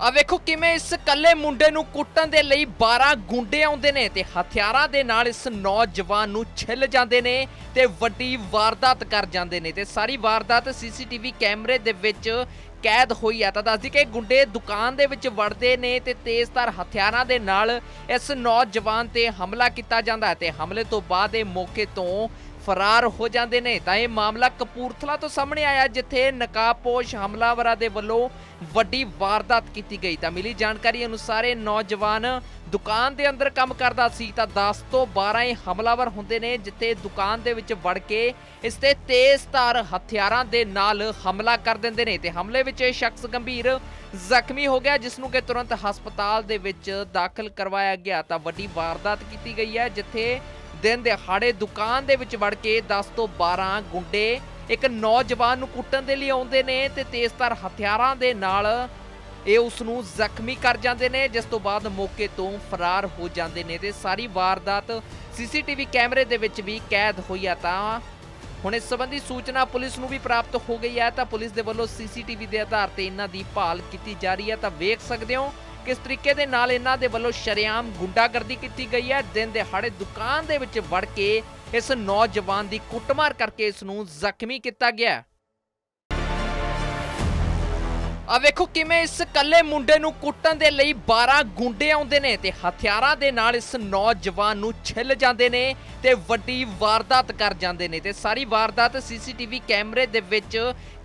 ਆ ਵੇਖੋ ਕਿਵੇਂ ਇਸ ਕੱਲੇ ਮੁੰਡੇ ਨੂੰ ਕੁੱਟਣ ਦੇ ਲਈ 12 ਗੁੰਡੇ ਆਉਂਦੇ ਨੇ ਤੇ ਹਥਿਆਰਾਂ ਦੇ ਨਾਲ ਇਸ ਨੌਜਵਾਨ ਨੂੰ ਛਿੱਲ ਜਾਂਦੇ ਨੇ ਤੇ ਵੱਡੀ ਵਾਰਦਾਤ ਕਰ ਜਾਂਦੇ ਨੇ ਤੇ ਸਾਰੀ ਵਾਰਦਾਤ ਸੀਸੀਟੀਵੀ ਕੈਮਰੇ ਦੇ ਵਿੱਚ ਕੈਦ ਹੋਈ ਆ ਤਾਂ ਦੱਸਦੀ ਕਿ ਗੁੰਡੇ ਦੁਕਾਨ ਦੇ ਵਿੱਚ ਵੜਦੇ ਨੇ ਤੇ ਤੇਜ਼ਧਾਰ ਹਥਿਆਰਾਂ ਦੇ ਨਾਲ ਇਸ ਨੌਜਵਾਨ ਤੇ ਹਮਲਾ ਕੀਤਾ ਜਾਂਦਾ ਹੈ ਤੇ ਹਮਲੇ ਤੋਂ ਬਾਅਦ ਇਹ ਮੌਕੇ ਤੋਂ ਫਰਾਰ ਹੋ ਜਾਂਦੇ ਨੇ। ਤਾਂ ਇਹ ਮਾਮਲਾ ਕਪੂਰਥਲਾ ਤੋਂ ਸਾਹਮਣੇ ਆਇਆ, ਜਿੱਥੇ ਨਕਾਬਪੋਸ਼ ਹਮਲਾਵਰਾਂ ਦੇ ਵੱਲੋਂ ਵੱਡੀ ਵਾਰਦਾਤ ਕੀਤੀ ਗਈ। ਤਾਂ ਮਿਲੀ ਜਾਣਕਾਰੀ ਅਨੁਸਾਰ ਇਹ ਨੌਜਵਾਨ ਦੁਕਾਨ ਦੇ ਅੰਦਰ ਕੰਮ ਕਰਦਾ ਸੀ। ਤਾਂ 10 ਤੋਂ 12 ਇਹ ਹਮਲਾਵਰ ਹੁੰਦੇ ਨੇ, ਜਿੱਥੇ ਦੁਕਾਨ ਦੇ ਵਿੱਚ ਵੜ ਕੇ ਇਸ ਤੇ ਤੇਜ਼ਧਾਰ ਹਥਿਆਰਾਂ ਦੇ ਨਾਲ ਹਮਲਾ ਕਰ ਦਿੰਦੇ ਨੇ। ਤੇ ਹਮਲੇ ਵਿੱਚ ਇਹ ਸ਼ਖਸ ਗੰਭੀਰ ਜ਼ਖਮੀ ਹੋ ਗਿਆ, ਜਿਸ ਨੂੰ ਕਿ ਤੁਰੰਤ ਹਸਪਤਾਲ ਦੇ ਵਿੱਚ ਦਾਖਲ ਕਰਵਾਇਆ ਗਿਆ। ਤਾਂ ਵੱਡੀ ਵਾਰਦਾਤ ਕੀਤੀ ਗਈ ਹੈ, ਜਿੱਥੇ ਦਿਨ ਦਿਹਾੜੇ ਦੁਕਾਨ ਦੇ ਵਿੱਚ ਵੜ ਕੇ 10 ਤੋਂ 12 ਗੁੰਡੇ ਇੱਕ ਨੌਜਵਾਨ ਨੂੰ ਕੁੱਟਣ ਦੇ ਲਈ ਆਉਂਦੇ ਨੇ ਤੇ ਤੇਜ਼ਧਾਰ ਹਥਿਆਰਾਂ ਦੇ ਨਾਲ ਇਹ ਉਸ ਨੂੰ ਜ਼ਖਮੀ ਕਰ ਜਾਂਦੇ ਨੇ, ਜਿਸ ਤੋਂ ਬਾਅਦ ਮੌਕੇ ਤੋਂ ਫਰਾਰ ਹੋ ਜਾਂਦੇ ਨੇ ਤੇ ਸਾਰੀ ਵਾਰਦਾਤ ਸੀਸੀਟੀਵੀ ਕੈਮਰੇ ਦੇ ਵਿੱਚ ਵੀ ਕੈਦ ਹੋਈ ਆ ਤਾਂ ਹੁਣ ਇਸ ਸੰਬੰਧੀ ਸੂਚਨਾ ਪੁਲਿਸ ਨੂੰ ਵੀ ਪ੍ਰਾਪਤ ਹੋ ਗਈ ਹੈ ਤਾਂ ਪੁਲਿਸ ਦੇ ਵੱਲੋਂ ਸੀਸੀਟੀਵੀ ਦੇ ਆਧਾਰ ਤੇ ਇਹਨਾਂ ਦੀ ਭਾਲ ਕੀਤੀ ਜਾ ਰਹੀ ਹੈ ਤਾਂ ਵੇਖ ਸਕਦੇ ਹੋ ਕਿਸ ਤਰੀਕੇ ਦੇ ਨਾਲ ਇਹਨਾਂ ਦੇ ਵੱਲੋਂ ਸ਼ਰੇਆਮ ਗੁੰਡਾਗਰਦੀ ਕੀਤੀ ਗਈ ਹੈ? ਦਿਨ ਦਿਹਾੜੇ ਦੁਕਾਨ ਦੇ ਵਿੱਚ ਵੜ ਕੇ ਇਸ ਨੌਜਵਾਨ ਦੀ ਕੁੱਟਮਾਰ ਕਰਕੇ ਇਸ ਨੂੰ ਜ਼ਖਮੀ ਕੀਤਾ ਗਿਆ ਆ ਵੇਖੋ ਕਿਵੇਂ ਇਸ ਕੱਲੇ ਮੁੰਡੇ ਨੂੰ ਕੁੱਟਣ ਦੇ ਲਈ 12 ਗੁੰਡੇ ਆਉਂਦੇ ਨੇ ਤੇ ਹਥਿਆਰਾਂ ਦੇ ਨਾਲ ਇਸ ਨੌਜਵਾਨ ਨੂੰ ਛਿੱਲ ਜਾਂਦੇ ਨੇ ਤੇ ਵੱਡੀ ਵਾਰਦਾਤ ਕਰ ਜਾਂਦੇ ਨੇ ਤੇ ਸਾਰੀ ਵਾਰਦਾਤ ਸੀਸੀਟੀਵੀ ਕੈਮਰੇ ਦੇ ਵਿੱਚ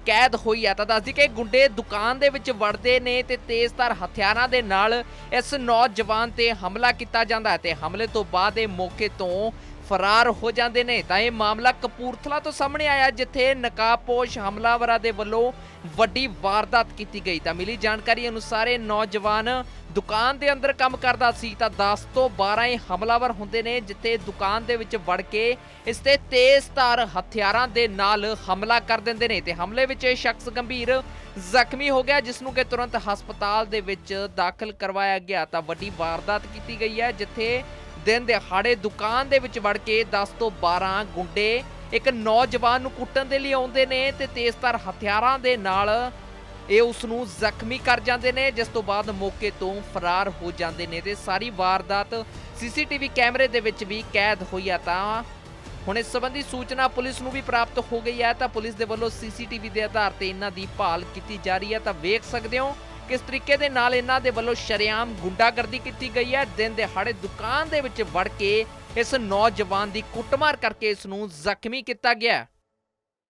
ਕੈਦ ਹੋਈ ਆ। ਤਾਂ ਦੱਸਦੀ ਕਿ ਗੁੰਡੇ ਦੁਕਾਨ ਦੇ ਵਿੱਚ ਵੜਦੇ ਨੇ ਤੇ ਤੇਜ਼ਧਾਰ ਹਥਿਆਰਾਂ ਦੇ ਨਾਲ ਇਸ ਨੌਜਵਾਨ ਤੇ ਹਮਲਾ ਕੀਤਾ ਜਾਂਦਾ ਹੈ ਤੇ ਹਮਲੇ ਤੋਂ ਬਾਅਦ ਇਹ ਮੌਕੇ ਤੋਂ ਫਰਾਰ ਹੋ ਜਾਂਦੇ ਨੇ, ਤਾਂ ਇਹ ਮਾਮਲਾ ਕਪੂਰਥਲਾ ਤੋਂ ਸਾਹਮਣੇ ਆਇਆ, ਜਿੱਥੇ ਨਕਾਬਪੋਸ਼ ਹਮਲਾਵਰਾਂ ਦੇ ਵੱਲੋਂ ਵੱਡੀ ਵਾਰਦਾਤ ਕੀਤੀ ਗਈ। ਤਾਂ ਮਿਲੀ ਜਾਣਕਾਰੀ ਅਨੁਸਾਰ ਇਹ ਨੌਜਵਾਨ ਦੁਕਾਨ ਦੇ ਅੰਦਰ ਕੰਮ ਕਰਦਾ ਸੀ। ਤਾਂ 10 ਤੋਂ 12 ਇਹ ਹਮਲਾਵਰ ਹੁੰਦੇ ਨੇ, ਜਿੱਥੇ ਦੁਕਾਨ ਦੇ ਵਿੱਚ ਵੜ ਕੇ ਇਸ ਤੇ ਤੇਜ਼ਧਾਰ ਹਥਿਆਰਾਂ ਦੇ ਨਾਲ ਹਮਲਾ ਕਰ ਦਿੰਦੇ ਨੇ। ਤੇ ਹਮਲੇ ਵਿੱਚ ਇਹ ਸ਼ਖਸ ਗੰਭੀਰ ਜ਼ਖਮੀ ਹੋ ਗਿਆ, ਜਿਸ ਨੂੰ ਕਿ ਤੁਰੰਤ ਹਸਪਤਾਲ ਦੇ ਵਿੱਚ ਦਾਖਲ ਕਰਵਾਇਆ ਗਿਆ। ਤਾਂ ਵੱਡੀ ਵਾਰਦਾਤ ਕੀਤੀ ਗਈ ਹੈ, ਜਿੱਥੇ ਦਿਨ ਦਿਹਾੜੇ ਦੁਕਾਨ ਦੇ ਵਿੱਚ ਵੜ ਕੇ 10 ਤੋਂ 12 ਗੁੰਡੇ ਇੱਕ ਨੌਜਵਾਨ ਨੂੰ ਕੁੱਟਣ ਦੇ ਲਈ ਆਉਂਦੇ ਨੇ ਤੇ ਤੇਜ਼ਧਾਰ ਹਥਿਆਰਾਂ ਦੇ ਨਾਲ ਇਹ ਉਸ ਨੂੰ ਜ਼ਖਮੀ ਕਰ ਜਾਂਦੇ ਨੇ, ਜਿਸ ਤੋਂ ਬਾਅਦ ਮੌਕੇ ਤੋਂ ਫਰਾਰ ਹੋ ਜਾਂਦੇ ਨੇ ਤੇ ਸਾਰੀ ਵਾਰਦਾਤ ਸੀਸੀਟੀਵੀ ਕੈਮਰੇ ਦੇ ਵਿੱਚ ਵੀ ਕੈਦ ਹੋਈ ਆ ਤਾਂ ਹੁਣ ਇਸ ਸੰਬੰਧੀ ਸੂਚਨਾ ਪੁਲਿਸ ਨੂੰ ਵੀ ਪ੍ਰਾਪਤ ਹੋ ਗਈ ਹੈ ਤਾਂ ਪੁਲਿਸ ਦੇ ਵੱਲੋਂ ਸੀਸੀਟੀਵੀ ਦੇ ਆਧਾਰ ਤੇ ਇਹਨਾਂ ਦੀ ਭਾਲ ਕੀਤੀ ਜਾ ਰਹੀ ਹੈ ਤਾਂ ਵੇਖ ਸਕਦੇ ਹੋ ਕਿਸ ਤਰੀਕੇ ਦੇ ਨਾਲ ਇਹਨਾਂ ਦੇ ਵੱਲੋਂ ਸ਼ਰੇਆਮ ਗੁੰਡਾਗਰਦੀ ਕੀਤੀ ਗਈ ਹੈ? ਦਿਨ ਦਿਹਾੜੇ ਦੁਕਾਨ ਦੇ ਵਿੱਚ ਵੜ ਕੇ ਇਸ ਨੌਜਵਾਨ ਦੀ ਕੁੱਟਮਾਰ ਕਰਕੇ ਇਸ ਨੂੰ ਜ਼ਖਮੀ ਕੀਤਾ ਗਿਆ